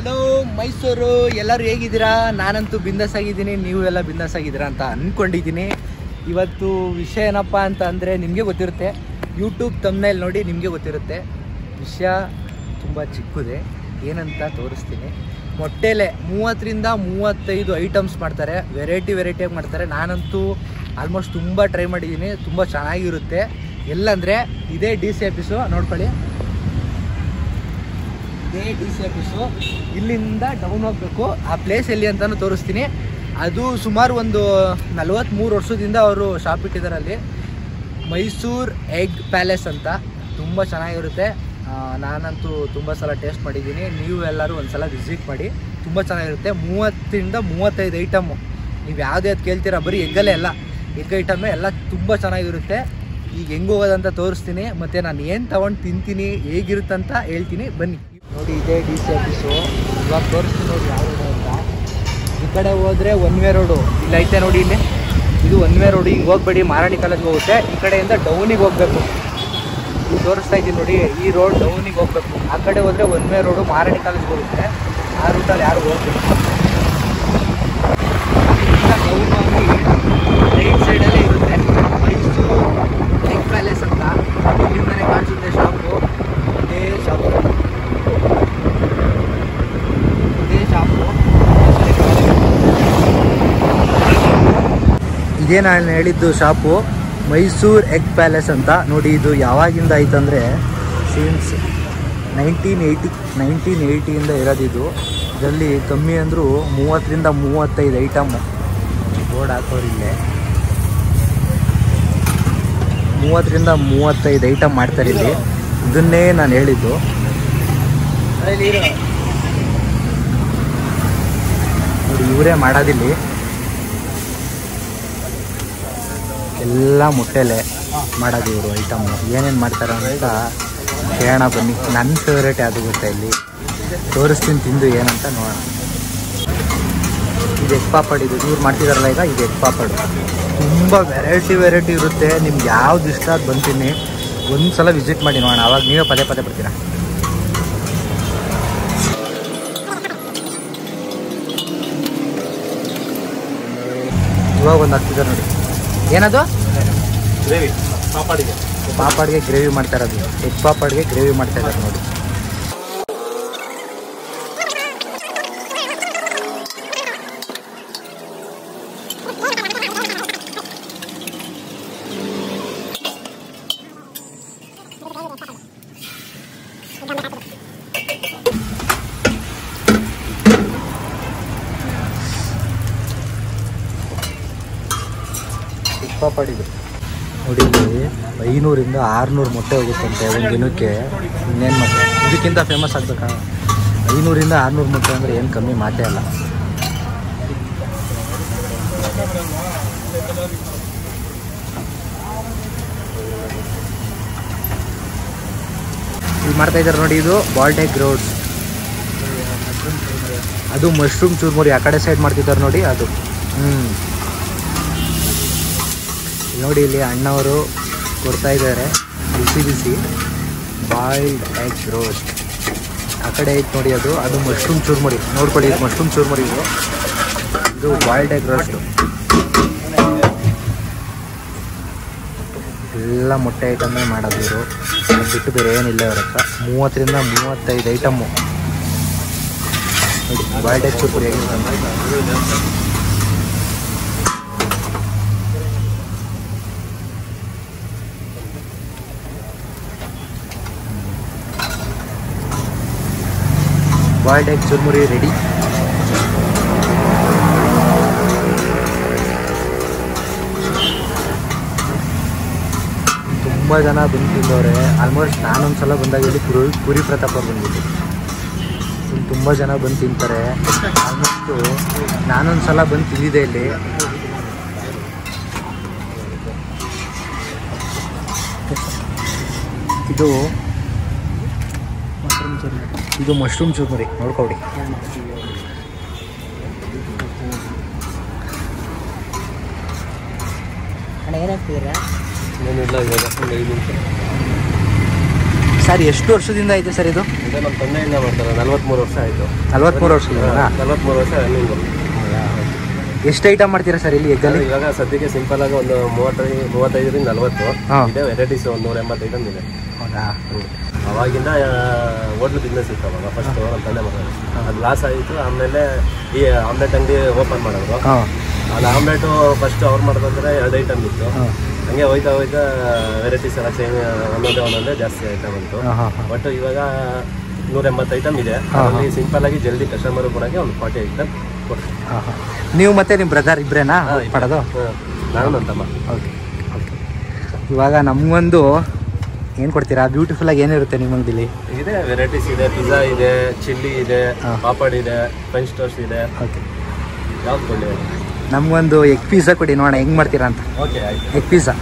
Hello Mysuru ಎಲ್ಲರೂ ಹೇಗಿದ್ದೀರಾ? ನಾನಂತೂ ಬಿಂದಾಸ್ ಆಗಿದ್ದೀನಿ ನೀವು ಎಲ್ಲ ಬಿಂದಾಸ್ ಆಗಿದ್ದೀರಾ ಅಂತ ಅಂದ್ಕೊಂಡಿದ್ದೀನಿ ಇವತ್ತು ವಿಷಯ ಏನಪ್ಪ ಅಂತ ಅಂದರೆ ನಿಮಗೆ ಗೊತ್ತಿರುತ್ತೆ. ಯೂಟ್ಯೂಬ್ ತಮ್ಮನೇಲಿ ನೋಡಿ ನಿಮಗೆ ಗೊತ್ತಿರುತ್ತೆ. ವಿಷಯ ತುಂಬ ಚಿಕ್ಕದೆ. ಏನಂತ ತೋರಿಸ್ತೀನಿ. ಮೊಟ್ಟೆಲೆ ಮೂವತ್ತರಿಂದ ಮೂವತ್ತೈದು ಐಟಮ್ಸ್ ಮಾಡ್ತಾರೆ. ವೆರೈಟಿ ವೆರೈಟಿಯಾಗಿ ಮಾಡ್ತಾರೆ. ನಾನಂತೂ ಆಲ್ಮೋಸ್ಟ್ ತುಂಬ ಟ್ರೈ ಮಾಡಿದ್ದೀನಿ. ತುಂಬ ಚೆನ್ನಾಗಿರುತ್ತೆ. ಎಲ್ಲಂದರೆ ಇದೇ ಡಿ ಸಿ ಆಫೀಸು ನೋಡ್ಕೊಳ್ಳಿ. ಇದೇ ಟಿ ಸಿ ಆಫೀಸು ಇಲ್ಲಿಂದ ಡೌನ್ ಹೋಗಬೇಕು. ಆ ಪ್ಲೇಸ್ ಎಲ್ಲಿ ಅಂತಲೂ ತೋರಿಸ್ತೀನಿ. ಅದು ಸುಮಾರು ಒಂದು ನಲವತ್ತ್ಮೂರು ವರ್ಷದಿಂದ ಅವರು ಶಾಪ್ ಇಟ್ಟಿದ್ದಾರೆ ಅಲ್ಲಿ. ಮೈಸೂರು ಎಗ್ ಪ್ಯಾಲೇಸ್ ಅಂತ. ತುಂಬ ಚೆನ್ನಾಗಿರುತ್ತೆ. ನಾನಂತೂ ತುಂಬ ಸಲ ಟೇಸ್ಟ್ ಮಾಡಿದ್ದೀನಿ. ನೀವು ಎಲ್ಲರೂ ಒಂದು ಸಲ ವಿಸಿಟ್ ಮಾಡಿ. ತುಂಬ ಚೆನ್ನಾಗಿರುತ್ತೆ. ಮೂವತ್ತರಿಂದ ಮೂವತ್ತೈದು ಐಟಮು ನೀವು ಯಾವುದೇ ಅದು ಕೇಳ್ತೀರಾ, ಬರೀ ಎಗ್ಗಲ್ಲೇ ಎಲ್ಲ. ಎಗ್ ಐಟಮೇ ಎಲ್ಲ ತುಂಬ ಚೆನ್ನಾಗಿರುತ್ತೆ. ಈಗ ಹೆಂಗೆ ಹೋಗೋದಂತ ತೋರಿಸ್ತೀನಿ. ಮತ್ತು ನಾನು ಏನು ತೊಗೊಂಡು ತಿಂತೀನಿ, ಹೇಗಿರುತ್ತಂತ ಹೇಳ್ತೀನಿ. ಬನ್ನಿ. ನೋಡಿ ಇದೇ ಡಿ ಸಿ ಆಫೀಸು. ಇವಾಗ ತೋರಿಸ್ತೀನಿ ನೋಡಿ ಯಾವ ರೋಡು ಅಂತ. ಈ ಕಡೆ ಹೋದ್ರೆ ಒನ್ ವೇ ರೋಡು ಇಲ್ಲಿ ಐತೆ ನೋಡಿ ಇಲ್ಲಿ. ಇದು ಒನ್ ವೇ ರೋಡು ಹಿಂಗೆ ಹೋಗ್ಬೇಡಿ, ಮಾರಾಣಿ ಕಾಲೇಜ್ಗೆ ಹೋಗುತ್ತೆ. ಈ ಕಡೆಯಿಂದ ಡೌನಿಗೆ ಹೋಗಬೇಕು. ಇಲ್ಲಿ ತೋರಿಸ್ತಾ ಇದ್ದೀನಿ ನೋಡಿ, ಈ ರೋಡ್ ಡೌನಿಗೆ ಹೋಗ್ಬೇಕು. ಆ ಕಡೆ ಹೋದ್ರೆ ಒನ್ ವೇ ರೋಡು ಮಾರಾಣಿ ಕಾಲೇಜ್ಗೆ ಹೋಗುತ್ತೆ. ಆ ರೂಟಲ್ಲಿ ಯಾರು ಹೋಗ್ಬೇಕು? ರೈಟ್ ಸೈಡಲ್ಲೇ ಇರುತ್ತೆ. ಪ್ಯಾಲೇಸ್ ಇದೇ ಶಾಪು ಇದೇ ಶಾಪು ಇದೇ ನಾನು ಹೇಳಿದ್ದು ಶಾಪು ಮೈಸೂರು ಎಗ್ ಪ್ಯಾಲೇಸ್ ಅಂತ. ನೋಡಿ, ಇದು ಯಾವಾಗಿಂದ ಆಯ್ತಂದರೆ ಸಿನ್ಸ್ ನೈನ್ಟೀನ್ ಏಯ್ಟಿ ನೈನ್ಟೀನ್ ಏಯ್ಟಿಯಿಂದ ಇರೋದಿದು. ಇದರಲ್ಲಿ ಕಮ್ಮಿ ಅಂದರೂ ಮೂವತ್ತರಿಂದ ಮೂವತ್ತೈದು ಐಟಮ್. ಬೋರ್ಡ್ ಹಾಕೋರಿಲ್ಲ ಮೂವತ್ತರಿಂದ ಮೂವತ್ತೈದು ಐಟಮ್ ಮಾಡ್ತಾರೆ ಇಲ್ಲಿ. ಇದನ್ನೇ ನಾನು ಹೇಳಿದ್ದು. ನೋಡಿ, ಇವರೇ ಮಾಡೋದಿಲ್ಲಿ. ಎಲ್ಲ ಮುಟ್ಟೆಲೆ ಮಾಡೋದು ಇವರು ಐಟಮ್ ಏನೇನು ಮಾಡ್ತಾರೆ ಅಂತ ಕೇಳೋಣ ಬನ್ನಿ. ನನ್ನ ಫೇವ್ರೇಟ್ ಯಾವುದು ಗೊತ್ತಾ ಇಲ್ಲಿ? ತೋರಿಸ್ತೀನಿ ತಿಂದು ಏನಂತ ನೋಡೋಣ. ಇದು ಎಗ್ ಪಾಪಡ್ ಇದು. ಇವ್ರು ಮಾಡ್ತಿದಾರಲ್ಲ ಈಗ, ಇದು ಎಗ್ ಪಾಪಡ್. ತುಂಬ ವೆರೈಟಿ ವೆರೈಟಿ ಇರುತ್ತೆ. ನಿಮ್ಗೆ ಯಾವ್ದು ಇಷ್ಟ ಅದು ಬಂತೀನಿ. ಒಂದು ಸಲ ವಿಸಿಟ್ ಮಾಡಿ ನೋಡೋಣ. ಅವಾಗ ನೀವೇ ಪದೇ ಪದೇ ಬರ್ತೀರಾ? ಇವಾಗ ಒಂದು ಹತ್ತಿದ್ದಾರೆ ನೋಡಿ. ಏನದು? ಗ್ರೇವಿ. ಪಾಪಾಡಿಗೆ. ಪಾಪಾಡಿಗೆ ಗ್ರೇವಿ ಮಾಡ್ತಾ ಇರೋದು. ಎಗ್ ಪಾಪಡ್ಗೆ ಗ್ರೇವಿ ಮಾಡ್ತಾ ಇದ್ದಾರೆ ನೋಡಿ. ಪಾಪಡ್ ನೋಡಿ, ಐನೂರಿಂದ ಆರುನೂರು ಮೊಟ್ಟೆ ಹೋಗುತ್ತಂತೆ ಒಂದು ದಿನಕ್ಕೆ. ಇನ್ನೇನು ಮತ್ತೆ ಇದಕ್ಕಿಂತ ಫೇಮಸ್ ಆಗಬೇಕಾ? ಐನೂರಿಂದ ಆರುನೂರು ಮೊಟ್ಟೆ ಅಂದರೆ ಏನು ಕಮ್ಮಿ ಮಾತೇ ಅಲ್ಲ. ಇಲ್ಲಿ ಮಾಡ್ತಾ ಇದ್ದಾರೆ ನೋಡಿ, ಇದು ಬಾಲ್ಟೆಕ್ ರೋಡ್ ಅದು ಮಶ್ರೂಮ್ ಚೂರ್ಮುರಿ, ಆ ಕಡೆ ಸೈಡ್ ಮಾಡ್ತಿದ್ದಾರೆ ನೋಡಿ, ಅದು. ಹ್ಞೂ ನೋಡಿ ಇಲ್ಲಿ ಅಣ್ಣವರು ಕೊಡ್ತಾ ಇದ್ದಾರೆ. ಬಿಸಿ ಬಿಸಿ. ಬಾಯ್ಲ್ಡ್ ಎಗ್ ರೋಸ್ಟ್ ಆ ಕಡೆ ಐತೆ ನೋಡಿ ಅದು. ಅದು ಮಶ್ರೂಮ್ ಚೂರ್ಮುರಿ. ನೋಡ್ಕೊಳ್ಳಿ ಮಶ್ರೂಮ್ ಚೂರ್ಮುರಿ ಇದು. ಇದು ಬಾಯ್ಲ್ಡ್ ಎಗ್ ರೋಸ್ಟ್ ಎಲ್ಲ ಮೊಟ್ಟೆ ಐಟಮ್ಮೇ ಮಾಡೋದು ಇವರು. ಬಿಟ್ಟು ಬೇರೆ ಏನಿಲ್ಲ ಇವ್ರ ಹತ್ರ. ಮೂವತ್ತರಿಂದ ಮೂವತ್ತೈದು ಐಟಮ್ಮು ನೋಡಿ ಬಾಯ್ಲ್ಡ್ ಎಗ್ ಚೂರ್ಮುರಿ ಬಾಯ್ಲ್ಡ್ ಎಗ್ ಚುರ್ಮುರಿ ರೆಡಿ ತುಂಬ ಜನ ಬಂದು ತಿಂದವ್ರೆ ಆಲ್ಮೋಸ್ಟ್ ನಾನೊಂದು ಸಲ ಬಂದಾಗ ಇಲ್ಲಿ ಪುರಿ ಪುರಿ ಪ್ರತಾಪ ಬಂದಿದ್ದು ತುಂಬ ಜನ ಬಂದು ತಿಂತಾರೆ. ಆಲ್ಮೋಸ್ಟು ನಾನೊಂದು ಸಲ ಬಂದು ತಿಂದಿದ್ದೆ ಇಲ್ಲಿ. ಇದು ಇದು ಮಶ್ರೂಮ್ ಚೂರ್ಮುರಿ ನೋಡ್ಕೊಡಿ ಸರ್ ಎಷ್ಟು ವರ್ಷದಿಂದ ಐತೆ ಸರ್ ಇದು? ಇದು ನಮ್ಮ ತಂದೆಯಿಂದ ಮಾಡ್ತಾರೆ ನಲ್ವತ್ಮೂರು ವರ್ಷ ಆಯಿತು. ನಲ್ವತ್ಮೂರು ವರ್ಷದಿಂದ ನಲ್ವತ್ಮೂರು ವರ್ಷ ರನ್ನಿಂಗು ಎಷ್ಟು ಐಟಮ್ ಮಾಡ್ತೀರಾ ಸರ್ ಇಲ್ಲಿ ಎಗ್ಗಲ್ಲಿ ಇವಾಗ ಸದ್ಯಕ್ಕೆ ಸಿಂಪಲ್ ಆಗಿ ಒಂದು ಮೂವತ್ತೈದು ಮೂವತ್ತೈದರಿಂದ ನಲವತ್ತು. ಇದೆ ವೆರೈಟೀಸ್ ಒಂದು ನೂರ ಎಂಬತ್ತು ಐಟಮ್ ಇದೆ ಹೌದಾ. ಅವಾಗಿಂದ ಹೋಟ್ಲು ಬಿಸ್ನೆಸ್ ಇತ್ತು ಅವಾಗ. ಫಸ್ಟ್ ನಮ್ಮ ತಂದೆ ಮಾಡೋದು ಅದು ಲಾಸ್ ಆಯಿತು ಆಮೇಲೆ ಈ ಆಮ್ಲೆಟ್ ಅಂಗಡಿ ಓಪನ್ ಮಾಡೋದು ಅದು ಆಮ್ಲೆಟು ಫಸ್ಟ್ ಅವ್ರು ಮಾಡೋದಂದ್ರೆ ಎರಡು ಐಟಮ್ ಇತ್ತು. ಹಂಗೆ ಹೋಯ್ತಾ ಹೋಯ್ತಾ ವೆರೈಟೀಸ್ ಎಲ್ಲ ಚೇಂಜ್ ಒಂದೊಂದೇ ಒಂದೊಂದೇ ಜಾಸ್ತಿ ಐಟಮ್ ಬಂತು. ಬಟ್ ಇವಾಗ ನೂರ ಎಂಬತ್ತು ಐಟಮ್ ಇದೆ ಸಿಂಪಲ್ ಆಗಿ ಜಲ್ದಿ ಕಸ್ಟಮರ್ ಕೊಡೋಕ್ಕೆ ಒಂದು ಫಾರ್ಟಿ ಐಟಮ್ ಕೊಡ್ತೀವಿ ನೀವು ಮತ್ತೆ ನಿಮ್ಮ ಬ್ರದರ್ ಇಬ್ಬರೇನಾ ಪಡೋದು? ನಾನು ಅಂತಮ್ಮ ತಮ್ಮ. ಓಕೆ ಓಕೆ ಇವಾಗ ನಮಗೊಂದು ಏನು ಕೊಡ್ತೀರಾ? ಬ್ಯೂಟಿಫುಲ್ ಆಗಿ ಏನಿರುತ್ತೆ ನಿಮ್ಮ ಅಂಗಡಿಲಿ? ಇದೆ ವೆರೈಟೀಸ್ ಇದೆ ಪಿಜ್ಜಾ ಇದೆ ಚಿಲ್ಲಿ ಇದೆ. ಪಾಪಡ್ ಇದೆ ಫ್ರೆಂಚ್ ಸ್ಟೋರ್ಸ್ ಇದೆ. ಓಕೆ ಯಾವ್ದು ಕೊಡಿ ನಮಗೊಂದು ಎಗ್ ಪಿಜ್ಜಾ ಕೊಡಿ ನೋಡೋಣ ಹೆಂಗೆ ಮಾಡ್ತೀರಾ ಅಂತ. ಓಕೆ ಎಗ್ ಪಿಜ್ಜಾ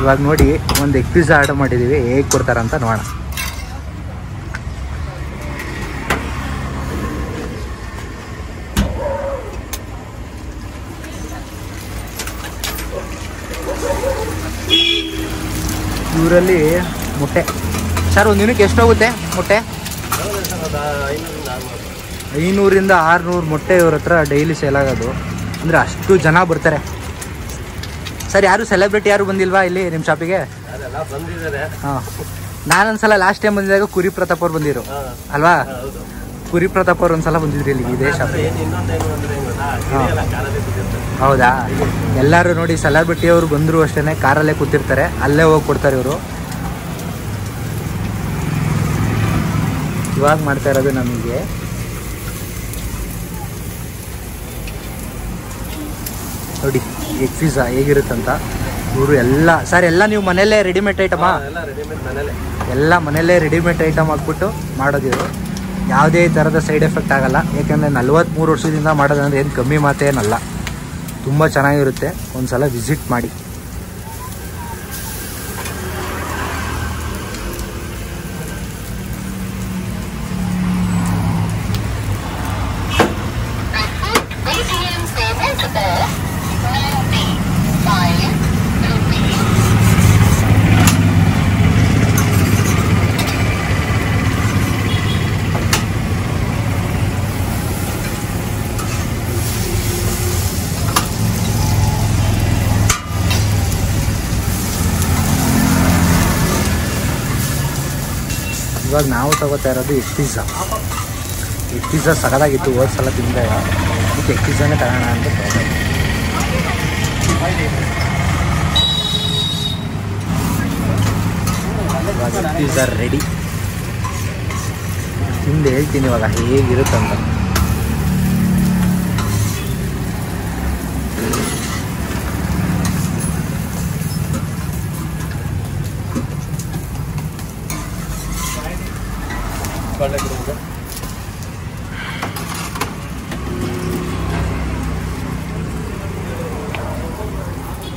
ಇವಾಗ ನೋಡಿ ಒಂದು ಎಗ್ ಪಿಜ್ಜಾ ಆರ್ಡರ್ ಮಾಡಿದ್ದೀವಿ ಹೇಗೆ ಕೊಡ್ತಾರಂತ ನೋಡೋಣ. ಇವರಲ್ಲಿ ಮೊಟ್ಟೆ. ಸರ್ ಒಂದು ದಿನಕ್ಕೆ ಎಷ್ಟು ಹೋಗುತ್ತೆ ಮೊಟ್ಟೆ? ಐನೂರಿಂದ ಆರುನೂರು ಮೊಟ್ಟೆ ಇವ್ರ ಹತ್ರ ಡೈಲಿ ಸೇಲ್ ಆಗೋದು. ಅಂದರೆ ಅಷ್ಟು ಜನ ಬರ್ತಾರೆ. ಸರ್ ಯಾರು ಸೆಲೆಬ್ರಿಟಿ ಯಾರು ಬಂದಿಲ್ವಾ ಇಲ್ಲಿ ನಿಮ್ಮ ಶಾಪಿಗೆ ಹಾಂ ಹಾಂ. ನಾನೊಂದ್ಸಲ ಲಾಸ್ಟ್ ಟೈಮ್ ಬಂದಿದ್ದಾಗ ಕುರಿ ಪ್ರತಾಪ್ ಅವ್ರು ಬಂದಿರು ಅಲ್ವಾ? ಕುರಿ ಪ್ರತಾಪ್ ಅವ್ರು ಒಂದ್ಸಲ ಬಂದಿದ್ರು ಇಲ್ಲಿ ಇದೇ ಶಾಪಿಗೆ ಏನು ಹೌದಾ? ಎಲ್ಲರೂ ನೋಡಿ ಸೆಲೆಬ್ರಿಟಿ ಅವರು ಬಂದರು ಅಷ್ಟೇ ಕಾರಲ್ಲೇ ಕೂತಿರ್ತಾರೆ ಅಲ್ಲೇ ಹೋಗಿ ಕೊಡ್ತಾರೆ ಇವರು. ಇವಾಗ ಮಾಡ್ತಾ ಇರೋದು ನಮಗೆ. ನೋಡಿ ಎಗ್ ಪಿಜ್ಜಾ ಹೇಗಿರುತ್ತಂತ. ಇವರು ಎಲ್ಲ ಸರ್ ಎಲ್ಲ ನೀವು ಮನೆಯಲ್ಲೇ ರೆಡಿಮೇಡ್ ಐಟಮಾ ಎಲ್ಲ ರೆಡಿಮೇಡ್ ಮನೇಲೆ ಎಲ್ಲ ಮನೆಯಲ್ಲೇ ರೆಡಿಮೇಡ್ ಐಟಮ್ ಹಾಕ್ಬಿಟ್ಟು ಮಾಡೋದಿವರು ಯಾವುದೇ ಥರದ ಸೈಡ್ ಎಫೆಕ್ಟ್ ಆಗಲ್ಲ. ಯಾಕೆಂದರೆ ನಲ್ವತ್ತ್ಮೂರು ವರ್ಷದಿಂದ ಮಾಡೋದಂದ್ರೆ ಏನು ಕಮ್ಮಿ ಮಾತೇನಲ್ಲ. ತುಂಬ ಚೆನ್ನಾಗಿರುತ್ತೆ. ಒಂದು ಸಲ ವಿಸಿಟ್ ಮಾಡಿ. ಇವಾಗ ನಾವು ತಗೋತಾ ಇರೋದು ಎಗ್ ಪಿಜ್ಜಾ ಎಗ್ ಪಿಜ್ಜಾ ಸಗದಾಗಿತ್ತು ಹೋದ ಸಲ ತಿಂದಾಗ ಇದಕ್ಕೆ ಎಗ್ ಪಿಜ್ಜಾನೇ ತಗೋಣ ಅಂತ ಇವಾಗ ಪಿಜ್ಜಾ ರೆಡಿ ತಿಂದು ಹೇಳ್ತೀನಿ ಇವಾಗ ಹೇಗಿರುತ್ತಂತ. काले ग्रुप का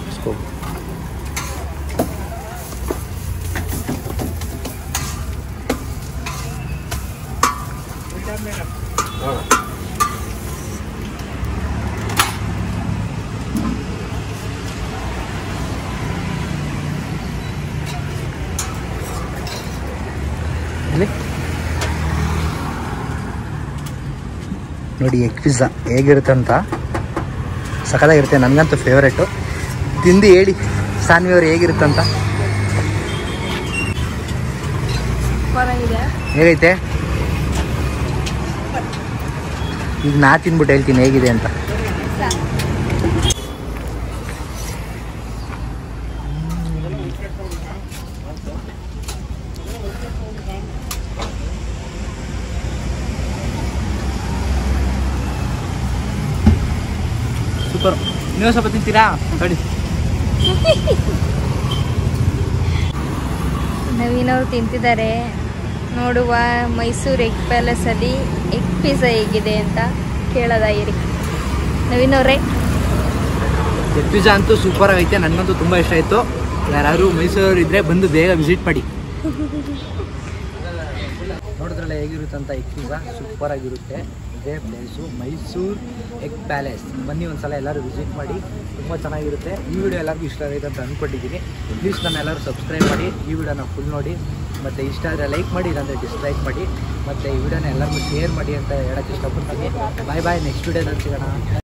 इसको। हाँ। ನೋಡಿ ಎಗ್ ಪಿಜ್ಜಾ ಹೇಗಿರುತ್ತೆ ಅಂತ ಸಖತ್ತಾಗಿರುತ್ತೆ ನನಗಂತೂ ಫೇವ್ರೇಟು ತಿಂದು ಹೇಳಿ ಸಾನ್ವಿ ಅವ್ರು ಹೇಗಿರುತ್ತಂತ? ಅಂತ ಹೇಗೈತೆ? ಈಗ ನಾ ತಿನ್ಬಿಟ್ಟು ಹೇಳ್ತೀನಿ ಹೇಗಿದೆ ಅಂತ. ಸೂಪರ್. ನೀವು ಸ್ವಲ್ಪ ತಿಂತೀರಾ? ತಡಿ. ನವೀನ್ ಅವ್ರು ತಿಂತಿದ್ದಾರೆ. ನೋಡುವ ಮೈಸೂರು ಎಗ್ ಪ್ಯಾಲೇಸಲ್ಲಿ ಎಗ್ ಪಿಜ್ಜಾ ಹೇಗಿದೆ ಅಂತ ಕೇಳೋದಾಗಿರಿ ನವೀನ್ ಅವರೇ ಎಗ್ ಪಿಜ್ಜಾ ಅಂತೂ ಸೂಪರ್ ಆಗೈತೆ ನನಗಂತೂ ತುಂಬ ಇಷ್ಟ ಆಯ್ತು. ಯಾರಾದರೂ ಮೈಸೂರು ಇದ್ದರೆ ಬಂದು ಬೇಗ ವಿಸಿಟ್ ಮಾಡಿ. ನೋಡಿದ್ರಲ್ಲ ಹೇಗಿರುತ್ತಂತ ಎಗ್ ಪಿಜ್ಜಾ? ಸೂಪರ್ ಆಗಿರುತ್ತೆ. ಇದೇ ಪ್ಲೇಸು ಮೈಸೂರು ಎಗ್ ಪ್ಯಾಲೇಸ್ ಬನ್ನಿ ಒಂದ್ಸಲ ಎಲ್ಲರೂ ವಿಸಿಟ್ ಮಾಡಿ, ತುಂಬ ಚೆನ್ನಾಗಿರುತ್ತೆ. ಈ ವಿಡಿಯೋ ಎಲ್ಲರಿಗೂ ಇಷ್ಟ ಆಗೈತೆ ಅಂತ ಅಂದ್ಕೊಂಡಿದ್ದೀನಿ ಪ್ಲೀಸ್ ನಾನು ಎಲ್ಲರೂ ಸಬ್ಸ್ಕ್ರೈಬ್ ಮಾಡಿ, ಈ ವಿಡಿಯೋನ ಫುಲ್ ನೋಡಿ. ಮತ್ತು ಇಷ್ಟ ಆದರೆ ಲೈಕ್ ಮಾಡಿ, ಇಲ್ಲಾಂದರೆ ಡಿಸ್ಲೈಕ್ ಮಾಡಿ. ಮತ್ತು ಈ ವಿಡಿಯೋನ ಎಲ್ಲರಿಗೂ ಶೇರ್ ಮಾಡಿ ಅಂತ ಹೇಳೋಕ್ಕೆ ಇಷ್ಟಪಡ್ತೀನಿ. ಬಾಯ್ ಬಾಯ್ ನೆಕ್ಸ್ಟ್ ವಿಡಿಯೋದಲ್ಲಿ ಸಿಗೋಣ.